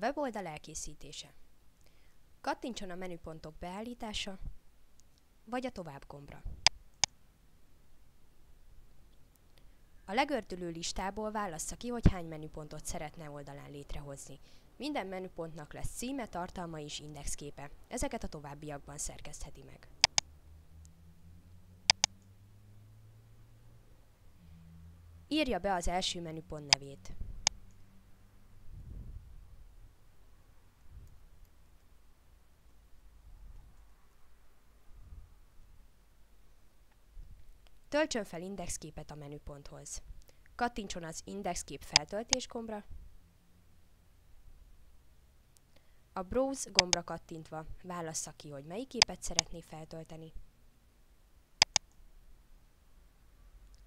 weboldal elkészítése. Kattintson a menüpontok beállítása, vagy a tovább gombra. A legördülő listából válassza ki, hogy hány menüpontot szeretne oldalán létrehozni. Minden menüpontnak lesz címe, tartalma és indexképe. Ezeket a továbbiakban szerkesztheti meg. Írja be az első menüpont nevét. Töltsön fel indexképet a menüponthoz. Kattintson az indexkép feltöltés gombra, a Browse gombra kattintva válassza ki, hogy melyik képet szeretné feltölteni,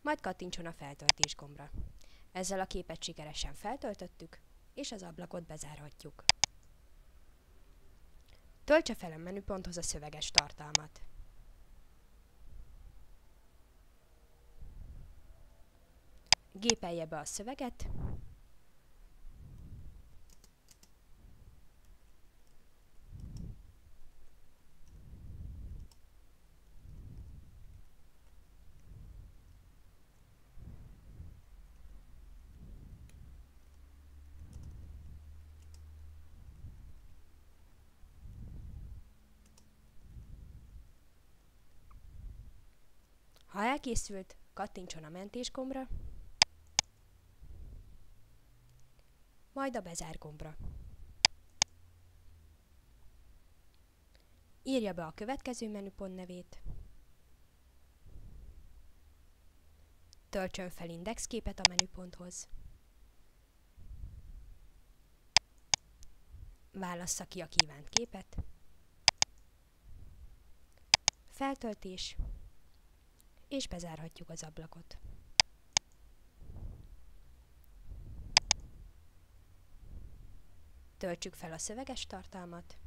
majd kattintson a feltöltés gombra. Ezzel a képet sikeresen feltöltöttük, és az ablakot bezárhatjuk. Töltse fel a menüponthoz a szöveges tartalmat. Gépelje be a szöveget, Ha elkészült, kattintson a mentés majd a bezár gombra. Írja be a következő menüpont nevét, töltsön fel indexképet a menüponthoz, válassza ki a kívánt képet, feltöltés, és bezárhatjuk az ablakot. Töltsük fel a szöveges tartalmat,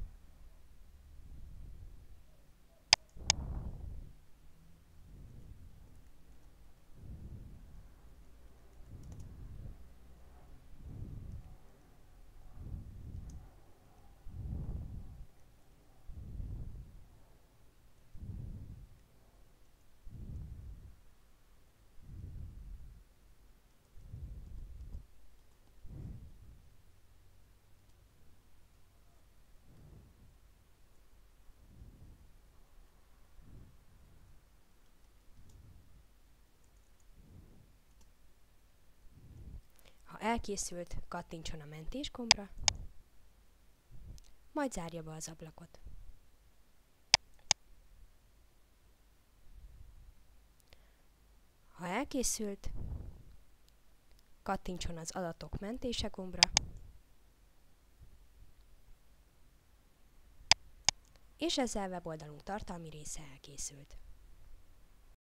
Ha elkészült, kattintson a mentés gombra, majd zárja be az ablakot. Ha elkészült, kattintson az adatok mentése gombra, és ezzel weboldalunk tartalmi része elkészült.